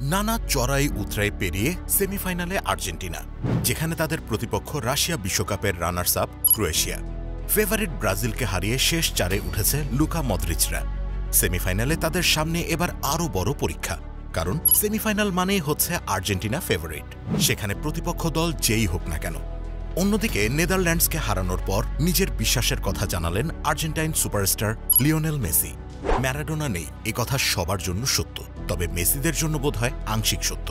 নানা চড়াই উতরাই পেরিয়ে সেমিফাইনালে আর্জেন্টিনা, যেখানে তাদের প্রতিপক্ষ রাশিয়া বিশ্বকাপের রানার্স আপ ক্রোয়েশিয়া। ফেভারিট ব্রাজিলকে হারিয়ে শেষ চারে উঠেছে লুকা মদ্রিচরা সেমিফাইনালে তাদের সামনে এবার আরও বড় পরীক্ষা, কারণ সেমিফাইনাল মানেই হচ্ছে আর্জেন্টিনা ফেভারিট। সেখানে প্রতিপক্ষ দল যেই হোক না কেন। অন্যদিকে নেদারল্যান্ডসকে হারানোর পর নিজের বিশ্বাসের কথা জানালেন Argentine superstar Lionel Messi. Maradona নেই কথা সবার জন্য সত্য। তবে মেসিদের জন্য বোধহয় আংশিক সত্য।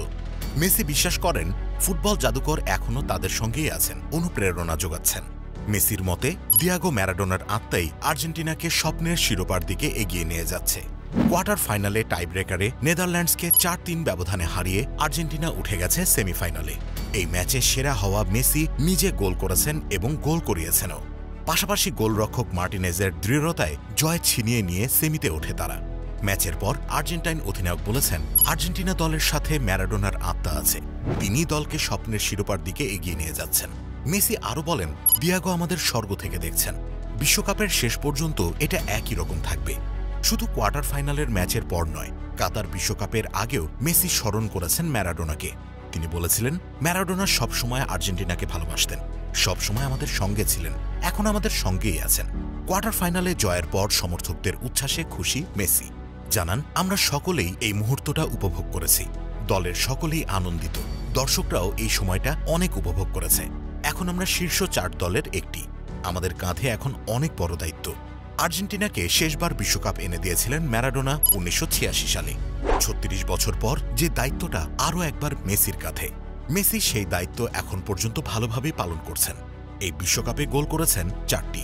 মেসি বিশ্বাস করেন, ফুটবল জাদুকর এখনও তাদের সঙ্গেই আছেন, অনুপ্রেরণা যোগাচ্ছেন। মেসির মতে, দিয়াগো ম্যারাডোনার আত্মাই আর্জেন্টিনাকে স্বপ্নের শিরোপার দিকে এগিয়ে নিয়ে যাচ্ছে। কোয়ার্টার ফাইনালে টাইব্রেকারে নেদারল্যান্ডসকে চার তিন ব্যবধানে হারিয়ে আর্জেন্টিনা উঠে গেছে সেমিফাইনালে। এই ম্যাচে সেরা হওয়া মেসি নিজে গোল করেছেন এবং গোল করিয়েছেনও। পাশাপাশি গোলরক্ষক মার্টিনেজের দৃঢ়তায় জয় ছিনিয়ে নিয়ে সেমিতে ওঠে তারা। ম্যাচের পর আর্জেন্টাইন অধিনায়ক বলেছেন, আর্জেন্টিনা দলের সাথে ম্যারাডোনার আত্মা আছে। তিনি দলকে স্বপ্নের শিরোপার দিকে এগিয়ে নিয়ে যাচ্ছেন। মেসি আরও বলেন দিয়াগো আমাদের স্বর্গ থেকে দেখছেন। বিশ্বকাপের শেষ পর্যন্ত এটা একই রকম থাকবে। শুধু কোয়ার্টার ফাইনালের ম্যাচের পর নয়, কাতার বিশ্বকাপের আগেও মেসি স্মরণ করেছেন ম্যারাডোনাকে। তিনি বলেছিলেন, ম্যারাডোনা সবসময় আর্জেন্টিনাকে ভালোবাসতেন। সবসময় আমাদের সঙ্গে ছিলেন। এখন আমাদের সঙ্গেই আছেন। কোয়ার্টার ফাইনালে জয়ের পর সমর্থকদের উচ্ছ্বাসে খুশি মেসি। জানান, আমরা সকলেই এই মুহূর্তটা উপভোগ করেছি। দলের সকলেই আনন্দিত। দর্শকরাও এই সময়টা অনেক উপভোগ করেছে। এখন আমরা শীর্ষ চার দলের একটি। আমাদের কাঁধে এখন অনেক বড় দায়িত্ব। আর্জেন্টিনাকে শেষবার বিশ্বকাপ এনে দিয়েছিলেন ম্যারাডোনা উনিশশো ছিয়াশি সালে। ছত্রিশ বছর পর যে দায়িত্বটা আরও একবার মেসির কাঁধে। মেসি সেই দায়িত্ব এখন পর্যন্ত ভালোভাবেই পালন করছেন। এই বিশ্বকাপে গোল করেছেন চারটি।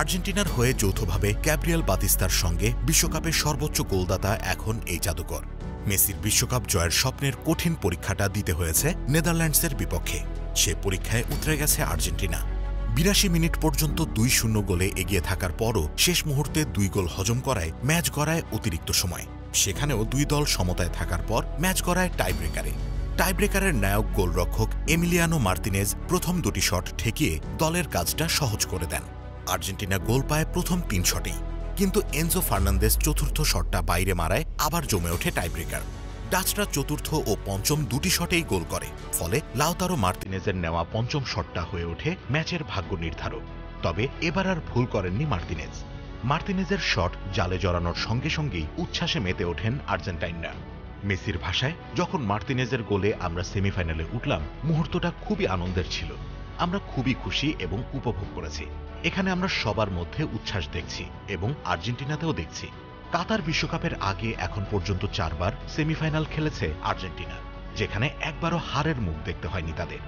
আর্জেন্টিনার হয়ে যৌথভাবে ক্যাব্রিয়াল বাতিস্তার সঙ্গে বিশ্বকাপের সর্বোচ্চ গোলদাতা এখন এই জাদুকর। মেসির বিশ্বকাপ জয়ের স্বপ্নের কঠিন পরীক্ষাটা দিতে হয়েছে নেদারল্যান্ডসের বিপক্ষে। সে পরীক্ষায় উতরে গেছে আর্জেন্টিনা। বিরাশি মিনিট পর্যন্ত দুই শূন্য গোলে এগিয়ে থাকার পরও শেষ মুহূর্তে দুই গোল হজম করায় ম্যাচ গড়ায় অতিরিক্ত সময়। সেখানেও দুই দল সমতায় থাকার পর ম্যাচ গড়ায় টাইব্রেকারে। টাইব্রেকারের নায়ক গোলরক্ষক এমিলিয়ানো মার্তিনেজ প্রথম দুটি শট ঠেকিয়ে দলের কাজটা সহজ করে দেন। আর্জেন্টিনা গোল পায় প্রথম তিন শটেই। কিন্তু এনজো ফার্নান্দেস চতুর্থ শটটা বাইরে মারায় আবার জমে ওঠে টাইব্রেকার। ডাচরা চতুর্থ ও পঞ্চম দুটি শটেই গোল করে, ফলে লাউতারো মার্তিনেজের নেওয়া পঞ্চম শটটা হয়ে ওঠে ম্যাচের ভাগ্য নির্ধারক। তবে এবার আর ভুল করেননি মার্তিনেজ। মার্তিনেজের শট জালে জড়ানোর সঙ্গে সঙ্গেই উচ্ছ্বাসে মেতে ওঠেন আর্জেন্টাইনরা। মেসির ভাষায়, যখন মার্তিনেজের গোলে আমরা সেমিফাইনালে উঠলাম, মুহূর্তটা খুবই আনন্দের ছিল। আমরা খুবই খুশি এবং উপভোগ করেছি। এখানে আমরা সবার মধ্যে উচ্ছ্বাস দেখছি এবং আর্জেন্টিনাতেও দেখছি। কাতার বিশ্বকাপের আগে এখন পর্যন্ত চারবার সেমিফাইনাল খেলেছে আর্জেন্টিনা, যেখানে একবারও হারের মুখ দেখতে হয়নি তাদের।